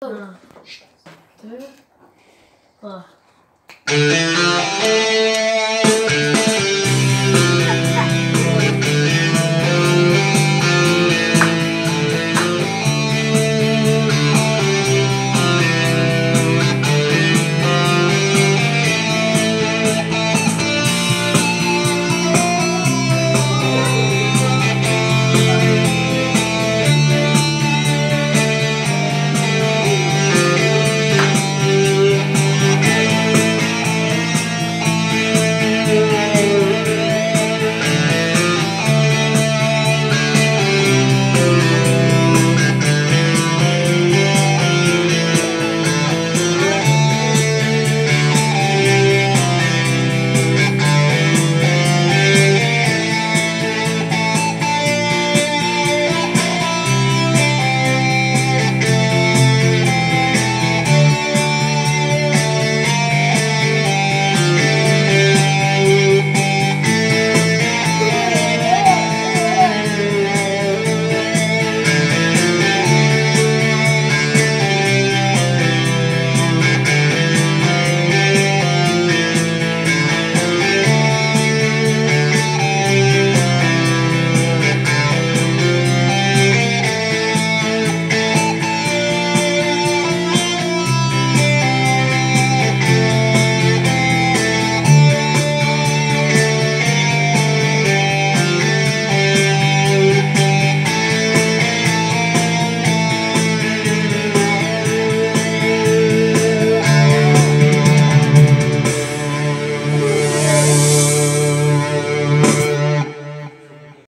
嗯，对，啊。